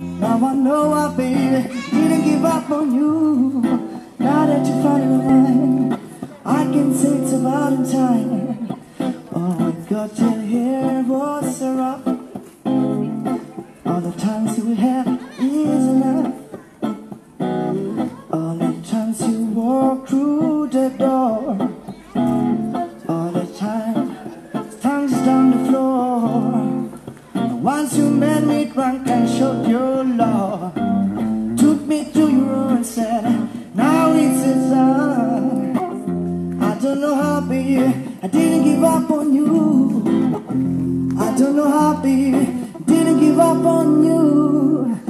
Now I know I, baby, didn't give up on you. Now that you're finally mine, I can say it's in time. Oh, I got you here was so rough. All the times you had is enough. All the times you walk through the door. Don't know how baby Didn't give up on you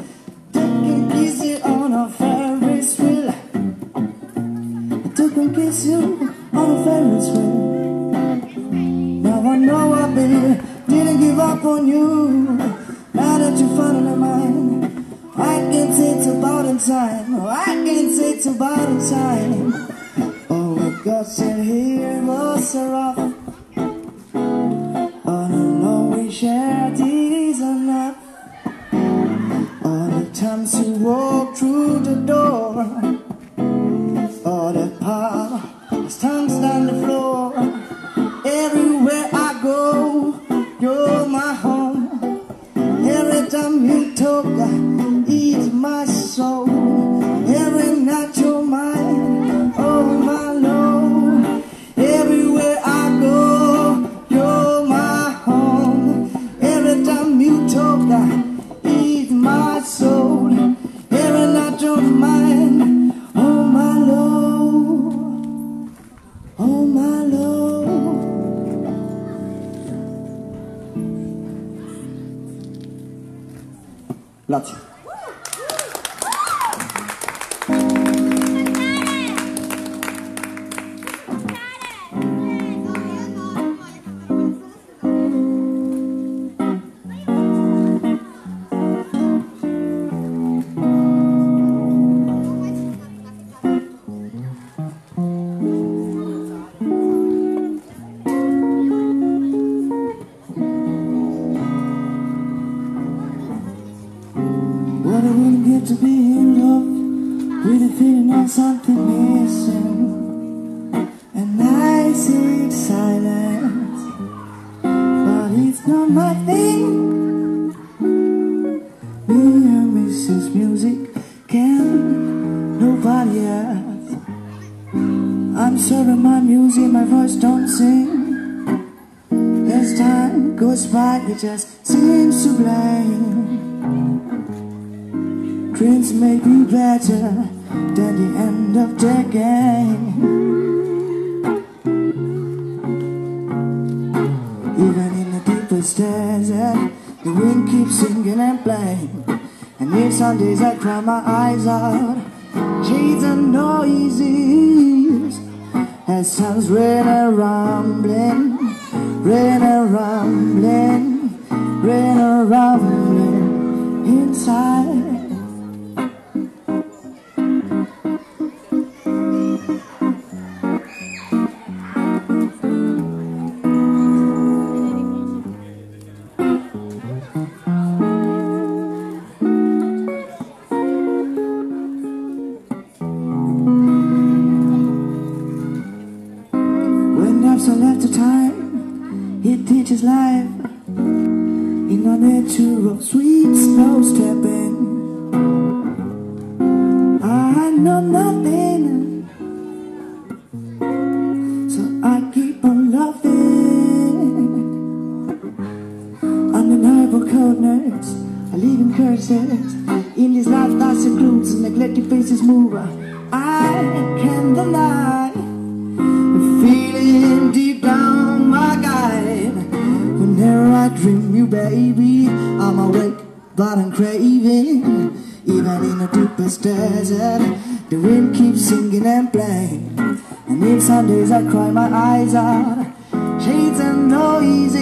Took Taking kisses on a Ferris wheel I took and kiss you on a Ferris wheel Now I know I baby didn't give up on you. Now that you finally mine, I can say it's about in time. I can say it's about in time. Oh, we got sent here was so rough. We shared is. All the times you walk through the door. All the power, tongues down the 那。Feeling of something missing. And I seek silence, but it's not my thing. Me and Mrs. Music can nobody else. I'm sorry, my music, my voice don't sing. As time goes by, it just seems to blame. Dreams may be better than the end of the game. Even in the deepest desert, the wind keeps singing and playing. And if some days I cry my eyes out, shades and noises, as sounds rain a rumbling, rain a rumbling, rain a rumbling it teaches life in nature of sweet slow stepping. I know nothing, so I keep on loving. Undeniable coldness, I live in curses. In this life that secludes and neglected faces move. I can't deny. The feeling deep Whenever I dream you baby I'm awake but I'm craving. Even in the deepest desert The wind keeps singing and playing. And if some days I cry my eyes out Shades and noises.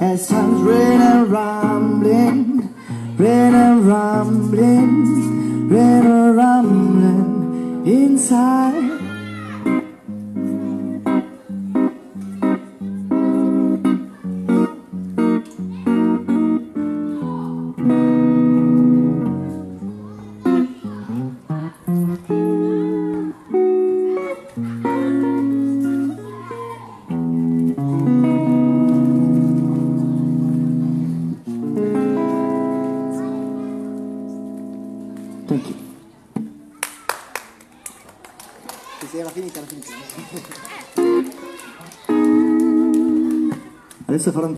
As times rain and rumbling Rain and rumbling Rain and rumbling Inside Thank you. Sì, era finita, era finita. Adesso farò un